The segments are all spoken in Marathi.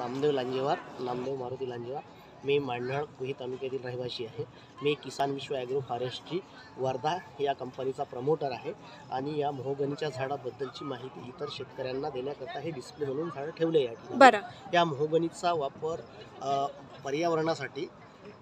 नामदेव लांजेवार नामदेव मारुती लांजेवार. मी मांढळ कुही तालुक्यातील रहिवासी आहे. मी किसान विश्व ॲग्रो फॉरेस्ट्री वर्धा या कंपनीचा प्रमोटर आहे आणि या मोहगनीच्या झाडाबद्दलची माहिती इतर शेतकऱ्यांना देण्याकरता हे डिस्प्ले म्हणून झाडं ठेवले या ठिकाणी. बरं. या मोहगनीचा वापर पर्यावरणासाठी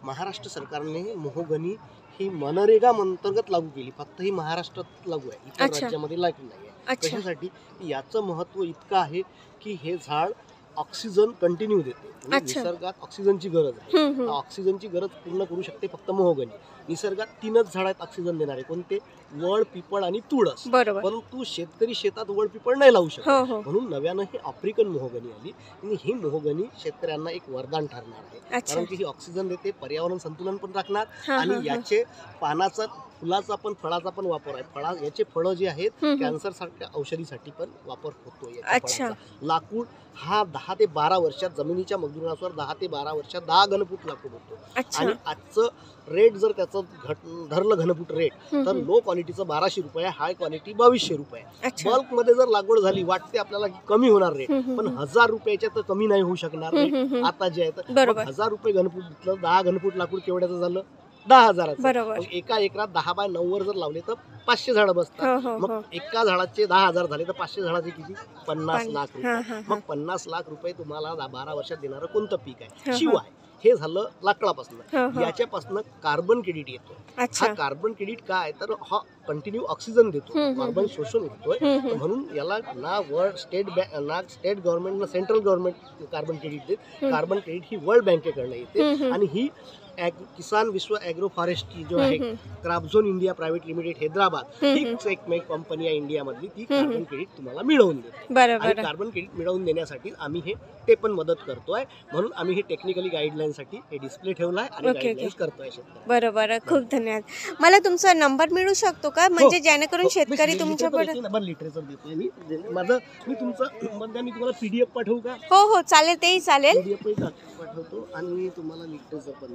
महाराष्ट्र सरकारने मोहगनी ही मनरेगा अंतर्गत लागू केली. फक्त ही महाराष्ट्रात लागू आहे. इतर. राज्यामध्ये लागू नाही आहे. कशासाठी? की याचं महत्त्व इतकं आहे की हे झाड ऑक्सिजन कंटिन्यू देते म्हणजे अच्छा. निसर्गात ऑक्सिजनची गरज आहे हम्म, हम्म. ऑक्सिजनची गरज पूर्ण करू शकते फक्त मोहगनी निसर्गात तीनच झाड आहेत ऑक्सिजन देणारे कोणते वड पिपळ आणि तुळस बरोबर परंतु शेतकरी शेतात वड पिपळ नाही लावू शकत हो हो म्हणून नव्यानं ही आफ्रिकन मोहगनी आली आणि ही मोहगनी शेतकऱ्यांना एक वरदान ठरणार आहे अच्छा कारण की ही ऑक्सिजन देते पर्यावरण संतुलन पण राखणार हा, हा, आणि हा. याचे पानाचा फुलाचा पण फळाचा पण वापर आहे फळा याचे फळं जे आहेत हम्म, हम्म. कॅन्सर सारख्या औषधीसाठी पण वापर होतो याच्या अच्छा. फळाचा. लाकूड हा दहा ते बारा वर्षात जमिनीच्या मजबुरावर दहा ते बारा वर्षात दहा घनफूट लाकूड होतो. अच्छा. आणि आजचं रेट जर त्याचं घट धरलं घनफूट रेट तर. लो क्वालिटीचं बाराशे रुपये हाय क्वालिटी बावीसशे रुपये. बल्कमध्ये जर लागवड झाली वाटते आपल्याला की कमी होणार रेट पण. हजार रुपयाच्या तर कमी नाही होऊ शकणार. आता जे आहे तर हजार रुपये घनफूट दहा घनफूट लाकूड केवढ्याचं झालं? दहा हजाराचं. बरोबर. एका एकरात दहा बाय नऊ वर जर लावले तर पाचशे झाडं बसतात. हो हो मग हो. एका झाडाचे दहा हजार झाले तर पाचशे झाडाचे किती? पन्नास पण- लाख हा, रुपये. हा, मग. पन्नास लाख रुपये तुम्हाला दहा- बारा वर्षात देणारं कोणतं पीक हा, आहे हा. शिवाय हे झालं लाकडापासून. हो. याच्यापासून कार्बन क्रेडिट येतो. अच्छा. हा कार्बन क्रेडिट काय तर हा कंटिन्यू ऑक्सिजन देतो. हम्म, कार्बन शोषण होतोय. हम्म, हम्म. म्हणून याला ना वर्ल्ड स्टेट बँक ना स्टेट गव्हर्नमेंट ना सेंट्रल गव्हर्नमेंट कार्बन क्रेडिट देत. हम्म. कार्बन क्रेडिट ही वर्ल्ड बँकेकडनं येते. हम्म. आणि ही ॲग- किसान विश्व ॲग्रो फॉरेस्ट्री जो आहे हम्म. क्राफ्झोन इंडिया प्रायव्हेट लिमिटेड हैदराबाद हीच एक कंपनी आहे इंडियामधली ती कार्बन क्रेडिट तुम्हाला मिळवून देते. बरं आणि बरं. कार्बन क्रेडिट मिळवून देण्यासाठी आम्ही हे ते पण मदत करतोय. म्हणून आम्ही हे टेक्निकली गाईडलाईनसाठी हे डिस्प्ले ठेवलाय आणि ओके, ओके. गाईडलाईन्स करतोय शेतकऱ्यांना. बरं बरं. खूप धन्यवाद. मला तुमचा नंबर मिळू शकतो का? म्हणजे जेणेकरून हो, शेतकरी मी तुमच्या लिटरेचर देतोय मी माझं मी तुमचं बंद्या मी तुम्हाला पीडीएफ पाठवू का? हो हो. चालेल तेही चालेल. पीडीएफ पाठवतो आणि तुम्हाला लिटरेचर पण